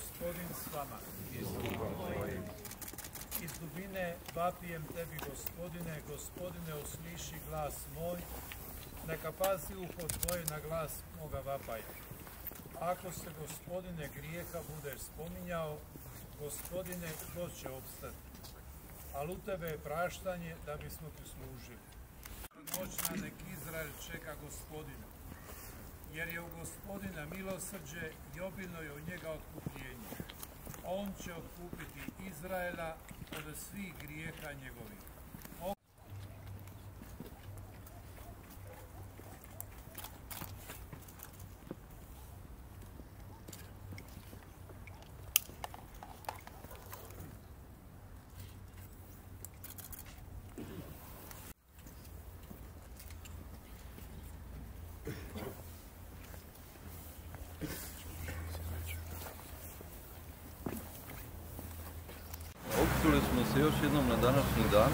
gospodin s vama. Iz dubine vapijem tebi, gospodine, gospodine, usliši glas moj, neka pazi uho tvoje na glas moga vapaja. Ako se, gospodine, grijeha budeš spominjao, gospodine, ko će opstati? Ali u tebe je praštanje da bismo ti služili. Noćna nek Izrael čeka gospodina, jer je u gospodina milosrđe i obilno je u njega otkupljenje. On će otkupiti Izraela od svih grijeha njegovih. Okupili smo se još jednom na današnji dan,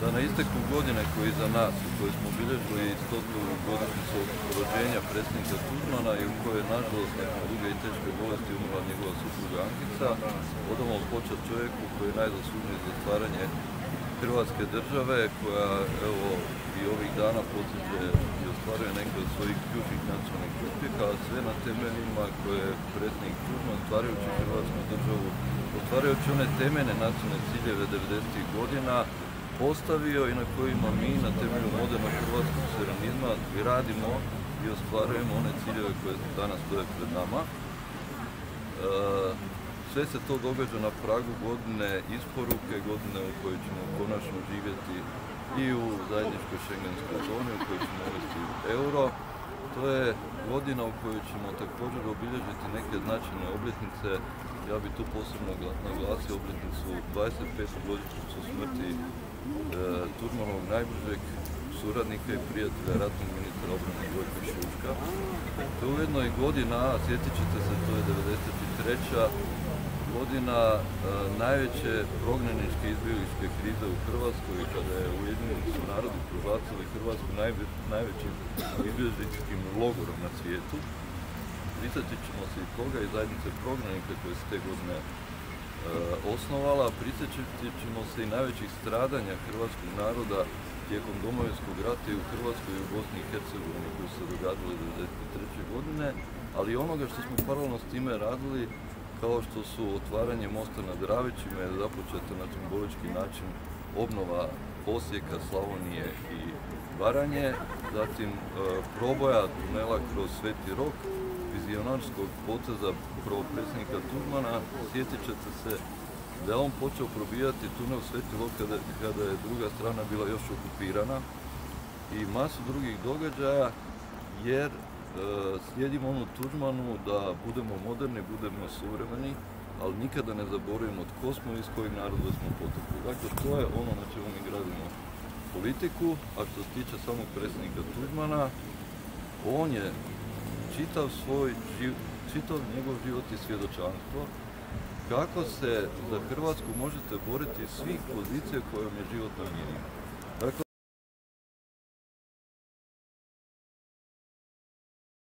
da na isteku godine koji je iza nas, u kojoj smo obilježili stotu godišnjicu rođenja predsjednika Tuđmana i u kojoj je nažalost nakon duge i teške bolesti umrla njegova supruga Ankica, odamo počet čovjeku koji je najzaslužniji za stvaranje Hrvatske države koja evo ovih dana potiče i ostvaruje neke od svojih ključnih nacionalnih uspjeha, a sve na temeljima koje je predsjednik Tuđman stvarajući Hrvatsku državu, otvarajući one temeljne nacionalne ciljeve 90. godina, postavio i na kojima mi na temelju modernog hrvatskog suverenizma gradimo i ostvarujemo one ciljeve koje danas stoje pred nama. E, sve se to događa na pragu godine isporuke, godine u kojoj ćemo konačno živjeti i u zajedničkoj šengenskoj zoni u kojoj ćemo uvesti euro. To je godina u kojoj ćemo također obilježiti neke značajne obljetnice. Ja bih tu posebno naglasio obljetnicu 25. godišnjicu smrti e, Tuđmanovog najbližeg suradnika i prijatelja ratnog ministra obrane Gojka Šuška. To je ujedno i godina, sjetit ćete se, to je 93 godina e, najveće prognaničke izbjegličke krize u Hrvatskoj kada je Ujedinjeni su narodi proglasili Hrvatsku najvećim izbjegličkim logorom na svijetu. Prisjetit ćemo se i toga i zajednice prognanika koje se te godine e, osnovala, prisjetit ćemo se i najvećih stradanja hrvatskog naroda tijekom domovinskog rata i u Hrvatskoj i u Bosni i Hercegovini koji su se događali 1993. godine, ali onoga što smo paralelno s time radili kao što su otvaranje mosta na Dravićima je započeta na simbolički način obnova Osijeka, Slavonije i Baranje, zatim e, proboja tunela kroz Sveti Rok, vizionarskog poteza prvo predsjednika Tuđmana, sjetit ćete se da je on počeo probijati tunel Sveti Rok kada, kada je druga strana bila još okupirana. I masu drugih događaja jer slijedimo onu Tuđmanu da budemo moderni, budemo suvremeni, ali nikada ne zaboravimo tko smo i iz kojeg naroda smo potekli. Dakle, to je ono na čemu mi gradimo politiku, a što se tiče samog predsjednika Tuđmana, on je čitav svoj čitav njegov život i svjedočanstvo kako se za Hrvatsku možete boriti svih pozicija kojom je život namijenio.